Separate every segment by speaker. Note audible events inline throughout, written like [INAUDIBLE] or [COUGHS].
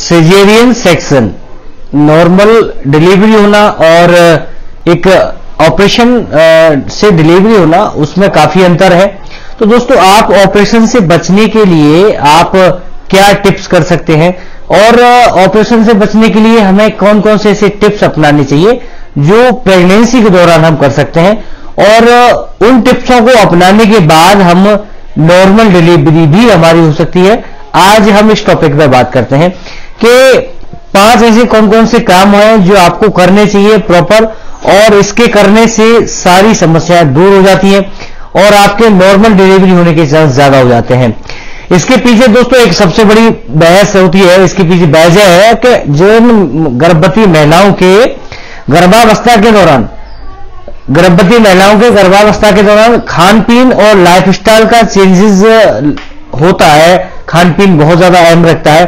Speaker 1: Caesarean section normal delivery होना और एक ऑपरेशन से डिलीवरी होना, उसमें काफ़ी अंतर है। तो दोस्तों, आप ऑपरेशन से बचने के लिए आप क्या टिप्स कर सकते हैं? और ऑपरेशन से बचने के लिए हमें कौन कौन से ऐसे टिप्स अपनाने चाहिए, जो प्रेगनेंसी के दौरान हम कर सकते हैं? और उन टिप्सों को अपनाने के बाद हम नॉर्मल डिलीवरी भी हमारी हो सकती है। आज हम इस टॉपिक पर बात करते हैं कि पाँच ऐसे कौन कौन से काम हैं जो आपको करने चाहिए प्रॉपर और इसके करने से सारी समस्याएँ दूर हो जाती हैं और आपके नॉर्मल डिलीवरी होने के चांस ज़्यादा हो जाते हैं। इसके पीछे दोस्तों एक सबसे बड़ी बहस होती है, इसके पीछे बहस है कि जिन गर्भवती महिलाओं के गर्भावस्था के दौरान, गर्भवती महिलाओं के गर्भावस्था के दौरान खान पीन और लाइफस्टाइल का चेंजेस होता है खान पीन बहुत ज़्यादा अहम रखता है।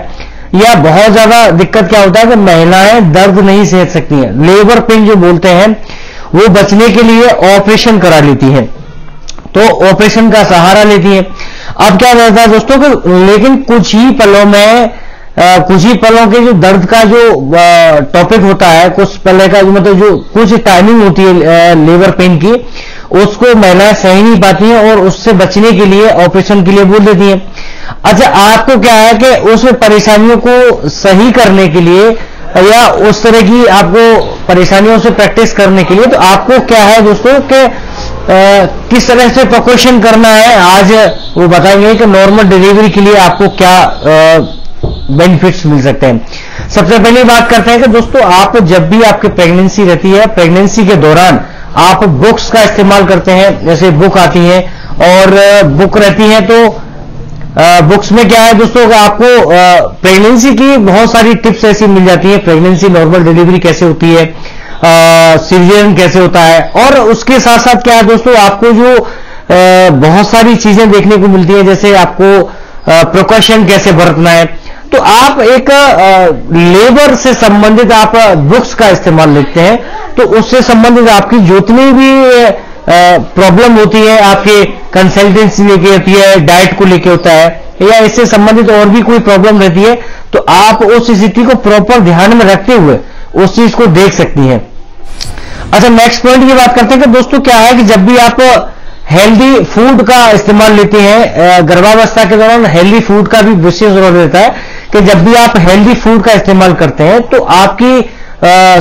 Speaker 1: या बहुत ज़्यादा दिक्कत क्या होता है कि महिलाएँ दर्द नहीं सह सकती हैं। लेबर पेन जो बोलते हैं वो बचने के लिए ऑपरेशन करा लेती हैं। तो ऑपरेशन का सहारा लेती हैं। अब क्या रहता है दोस्तों कि लेकिन कुछ ही पलों में आ, कुछ ही पलों के जो दर्द का जो टॉपिक होता है कुछ पल का मतलब जो कुछ टाइमिंग होती है लेबर पेन की उसको महिलाएँ सही नहीं पाती हैं और उससे बचने के लिए ऑपरेशन के लिए बोल देती हैं। अच्छा आपको क्या है कि उस परेशानियों को सही करने के लिए या उस तरह की आपको परेशानियों से प्रैक्टिस करने के लिए तो आपको क्या है दोस्तों कि किस तरह से प्रोकोशन करना है? आज वो बताएँगे कि नॉर्मल डिलीवरी के लिए आपको क्या बेनिफिट्स मिल सकते हैं। सबसे पहले बात करते हैं कि दोस्तों, आप जब भी आपकी प्रेगनेंसी रहती है प्रेगनेंसी के दौरान आप बुक्स का इस्तेमाल करते हैं, जैसे बुक आती है और बुक रहती है तो बुक्स में क्या है दोस्तों आपको प्रेगनेंसी की बहुत सारी टिप्स ऐसी मिल जाती है। प्रेगनेंसी नॉर्मल डिलीवरी कैसे होती है सीज़न कैसे होता है और उसके साथ साथ क्या है दोस्तों आपको जो आ, बहुत सारी चीज़ें देखने को मिलती है जैसे आपको प्रोकॉशन कैसे बरतना है। तो आप एक लेबर से संबंधित आप बुक्स का इस्तेमाल लिखते हैं तो उससे संबंधित आपकी जितनी भी प्रॉब्लम होती है, आपके कंसल्टेंसी लेके होती है डाइट को लेके होता है, या इससे संबंधित और भी कोई प्रॉब्लम रहती है तो आप उस स्थिति को प्रॉपर ध्यान में रखते हुए उस चीज़ को देख सकती हैं। अच्छा नेक्स्ट पॉइंट की बात करते हैं कि दोस्तों क्या है कि जब भी आप हेल्दी फ़ूड का इस्तेमाल लेते हैं गर्भावस्था के दौरान हेल्दी फ़ूड का भी विशेष रोल रहता है कि जब भी आप हेल्दी फ़ूड का इस्तेमाल करते हैं तो आपकी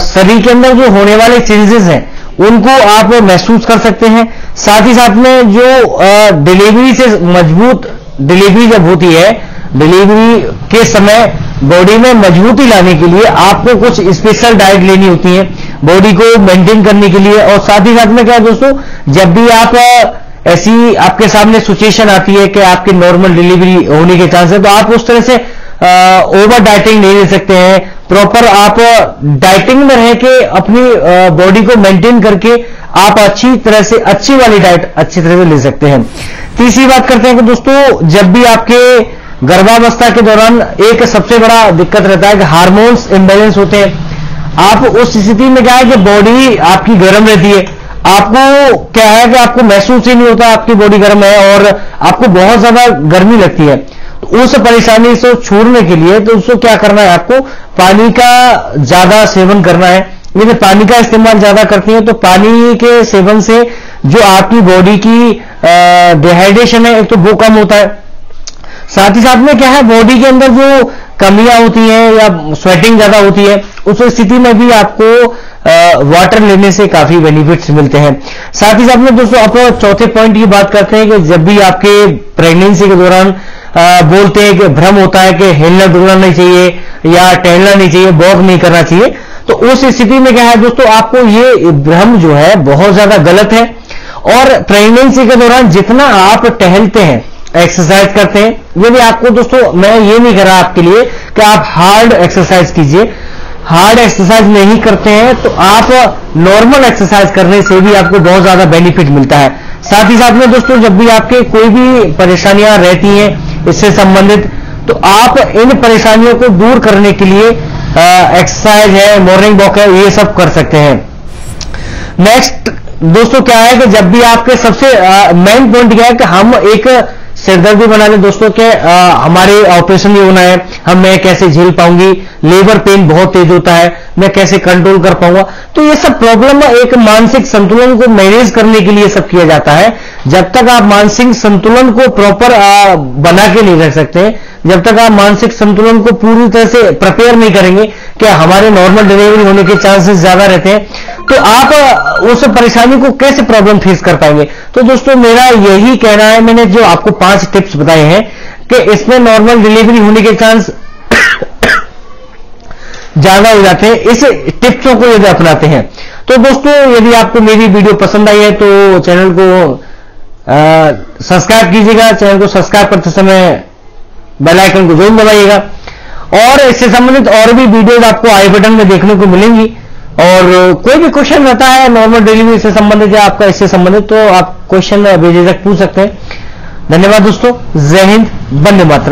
Speaker 1: शरीर के अंदर जो होने वाले चेंजेस हैं उनको आप महसूस कर सकते हैं। साथ ही साथ में जो डिलीवरी से मज़बूत डिलीवरी जब होती है डिलीवरी के समय बॉडी में मजबूती लाने के लिए आपको कुछ स्पेशल डाइट लेनी होती है बॉडी को मेंटेन करने के लिए। और साथ ही साथ में क्या दोस्तों, जब भी आप ऐसी आपके सामने सिचुएशन आती है कि आपकी नॉर्मल डिलीवरी होने के चांस है तो आप उस तरह से ओवर डाइटिंग नहीं ले सकते हैं। प्रॉपर आप डाइटिंग में रह के अपनी बॉडी को मेंटेन करके आप अच्छी तरह से, अच्छी वाली डाइट अच्छी तरह से ले सकते हैं। तीसरी बात करते हैं कि दोस्तों, जब भी आपके गर्भावस्था के दौरान एक सबसे बड़ा दिक्कत रहता है कि हार्मोन्स इम्बेलेंस होते हैं। आप उस स्थिति में क्या है कि बॉडी आपकी गर्म रहती है। आपको क्या है कि आपको महसूस ही नहीं होता आपकी बॉडी गर्म है और आपको बहुत ज़्यादा गर्मी लगती है। तो उस परेशानी से छोड़ने के लिए तो उसको क्या करना है आपको पानी का ज़्यादा सेवन करना है। यदि पानी का इस्तेमाल ज़्यादा करती है तो पानी के सेवन से जो आपकी बॉडी की डिहाइड्रेशन है, एक तो वो कम होता है। साथ ही साथ में क्या है बॉडी के अंदर जो कमियाँ होती हैं या स्वेटिंग ज़्यादा होती है, उस स्थिति में भी आपको वाटर लेने से काफ़ी बेनिफिट्स मिलते हैं। साथ ही साथ में दोस्तों आप चौथे पॉइंट की बात करते हैं कि जब भी आपके प्रेगनेंसी के दौरान बोलते हैं कि भ्रम होता है कि हिलना डुलना नहीं चाहिए या टहलना नहीं चाहिए वॉक नहीं करना चाहिए। तो उस स्थिति में क्या है दोस्तों, आपको ये भ्रम जो है बहुत ज़्यादा गलत है। और प्रेगनेंसी के दौरान जितना आप टहलते हैं एक्सरसाइज करते हैं, ये भी आपको दोस्तों, मैं ये नहीं कर रहा आपके लिए कि आप हार्ड एक्सरसाइज कीजिए। हार्ड एक्सरसाइज नहीं करते हैं तो आप नॉर्मल एक्सरसाइज करने से भी आपको बहुत ज़्यादा बेनिफिट मिलता है। साथ ही साथ में दोस्तों, जब भी आपके कोई भी परेशानियाँ रहती हैं इससे संबंधित। तो आप इन परेशानियों को दूर करने के लिए एक्सरसाइज है मॉर्निंग वॉक है, ये सब कर सकते हैं। नेक्स्ट दोस्तों, क्या है कि जब भी आपके सबसे मेन पॉइंट क्या है कि हम एक सिरदर्दी बना ले दोस्तों के आ, हमारे ऑपरेशन भी होना है हम मैं कैसे झेल पाऊँगी लेबर पेन बहुत तेज होता है मैं कैसे कंट्रोल कर पाऊँगा? तो ये सब प्रॉब्लम एक मानसिक संतुलन को मैनेज करने के लिए सब किया जाता है। जब तक आप मानसिक संतुलन को प्रॉपर बना के नहीं रख सकते जब तक आप मानसिक संतुलन को पूरी तरह से प्रिपेयर नहीं करेंगे कि हमारे नॉर्मल डिलीवरी होने के चांसेस ज़्यादा रहते हैं? तो आप उस परेशानी को कैसे प्रॉब्लम फेस कर पाएँगे? तो दोस्तों, मेरा यही कहना है, मैंने जो आपको पाँच टिप्स बताए हैं कि इसमें नॉर्मल डिलीवरी होने के चांस [COUGHS] ज़्यादा हो जाते हैं। इस टिप्सों को यदि अपनाते हैं तो दोस्तों, यदि आपको मेरी वीडियो पसंद आई है तो चैनल को सब्सक्राइब कीजिएगा। चैनल को सब्सक्राइब करते समय बेल आइकन को ज़रूर दबाइएगा। और इससे संबंधित और भी वीडियोज़ आपको आई बटन में देखने को मिलेंगी। और कोई भी क्वेश्चन रहता है नॉर्मल डिलीवरी से संबंधित या आपका इससे संबंधित तो आप क्वेश्चन बेझिझक पूछ सकते हैं। धन्यवाद दोस्तों। जय हिंद। वंदे मातरम।